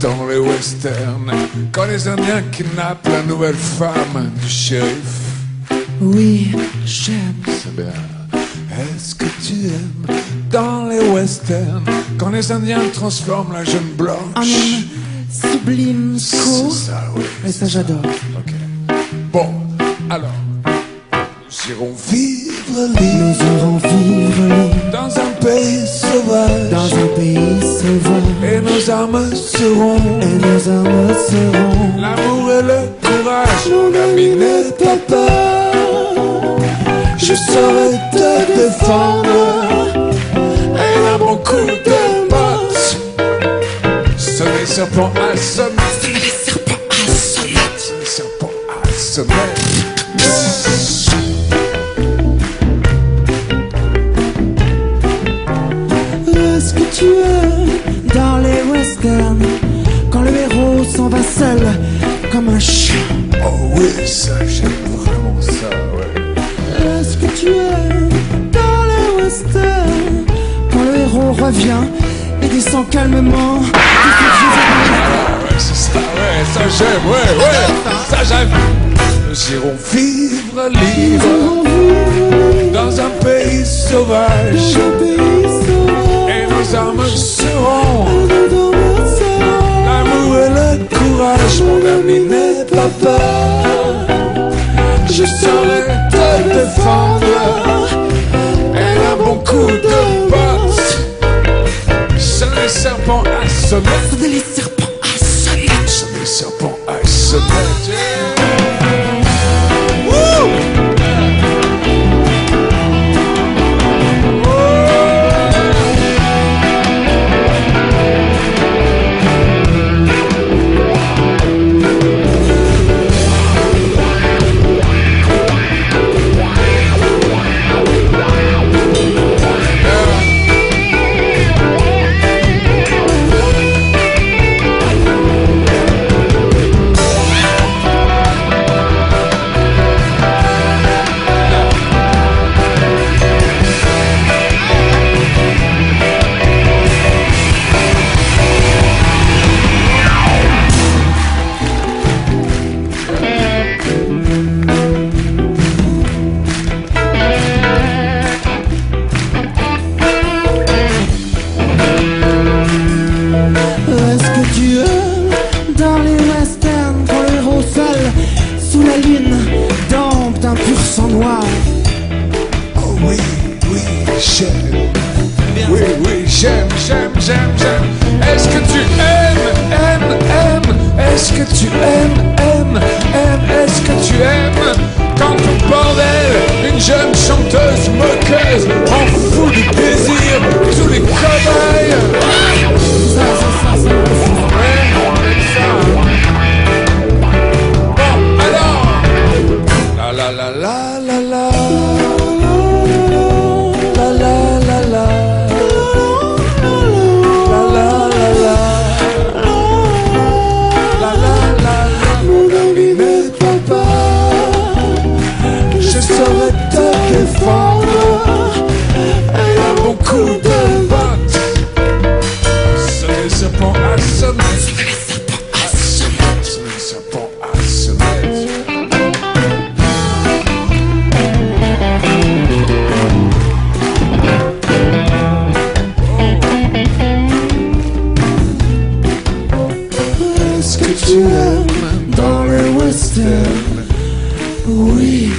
dans les westerns quand les Indiens kidnappent la nouvelle femme du shérif Oui, j'aime. C'est bien. Est-ce que tu aimes dans les westerns? Quand les Indiens transforment la jeune En blanche homme sublime, court. C'est ça, oui. Et ça, j'adore. Ok. Bon, alors, nous irons vivre Nous libre irons vivre dans un pays sauvage dans un pays sauvage. Et nos armes seront Et nos armes seront l'amour et le courage. Mon ami n'est pas peur. Je saurai te défendre. Elle a beaucoup de bottes. Ce les héros s'en va seul comme un chien? Oh oui, ça, j'aime vraiment ça, ouais. Est-ce que tu es dans les westerns? Quand le héros revient et descend calmement Ah ouais, c'est ça, ouais, ça j'aime, ouais, ouais, ça j'aime. Nous irons vivre libre dans un pays sauvage et nos armes pas peur. Je saurai te défendre. Elle a beaucoup de bottes. Sur les serpents à sommet. les serpents à sonnette. Sur les serpents à Oh oui, oui, j'aime. Oui, oui, j'aime, j'aime, j'aime, j'aime. Est-ce que tu aimes, les serpents à sommet Sur les serpents à sommet Sur les serpents à sommet Est-ce que tu aimes dans les westerns Oui